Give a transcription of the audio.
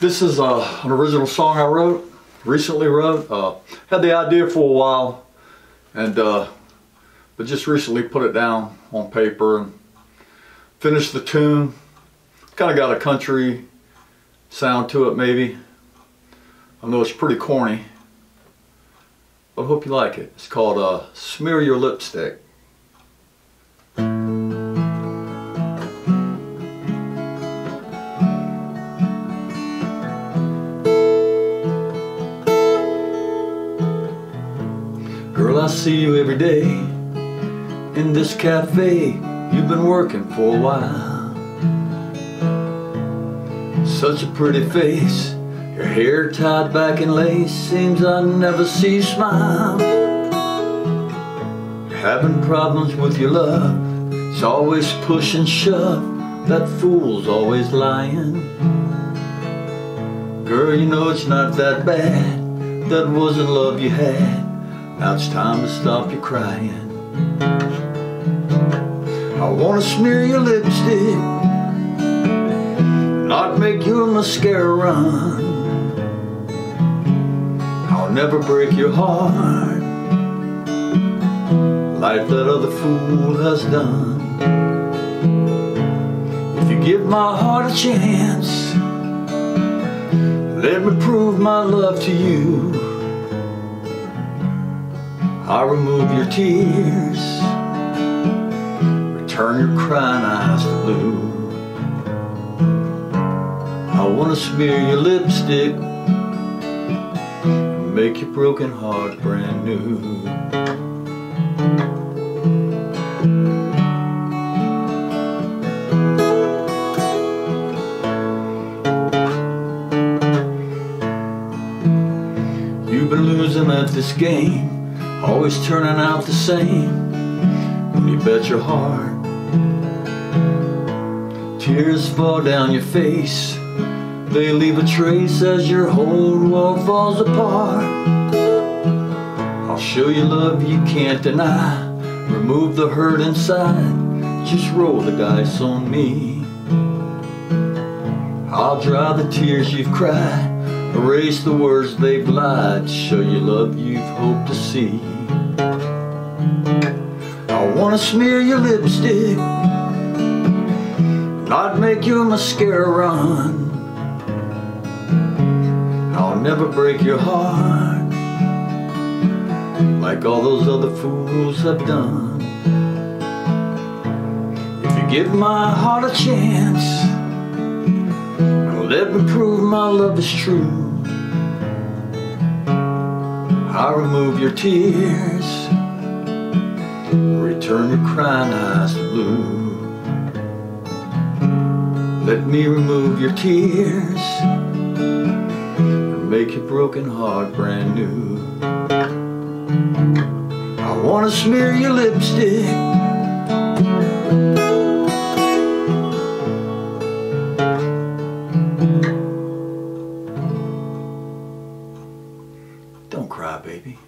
This is uh, an original song I wrote, recently wrote. Uh, had the idea for a while, and uh, but just recently put it down on paper and finished the tune. Kind of got a country sound to it, maybe. I know it's pretty corny, but I hope you like it. It's called uh, "Smear Your Lipstick." See you every day in this cafe. You've been working for a while. Such a pretty face, your hair tied back in lace. Seems I never see you smile. You're having problems with your love. It's always push and shove. That fool's always lying. Girl, you know it's not that bad. That wasn't love you had. Now it's time to stop your crying. I wanna smear your lipstick, not make your mascara run. I'll never break your heart like that other fool has done. If you give my heart a chance, let me prove my love to you. I'll remove your tears, return your crying eyes to blue. I wanna smear your lipstick, and make your broken heart brand new. You've been losing at this game Always turning out the same when you bet your heart. Tears fall down your face, they leave a trace as your whole world falls apart. I'll show you love you can't deny, remove the hurt inside, just roll the dice on me. I'll dry the tears you've cried, erase the words they've lied, show you love you've hoped to see. I wanna smear your lipstick, not make your mascara run. I'll never break your heart like all those other fools have done. If you give my heart a chance, let me prove my love is true. I'll remove your tears, return your crying eyes blue. Let me remove your tears, and make your broken heart brand new. I wanna smear your lipstick. Baby.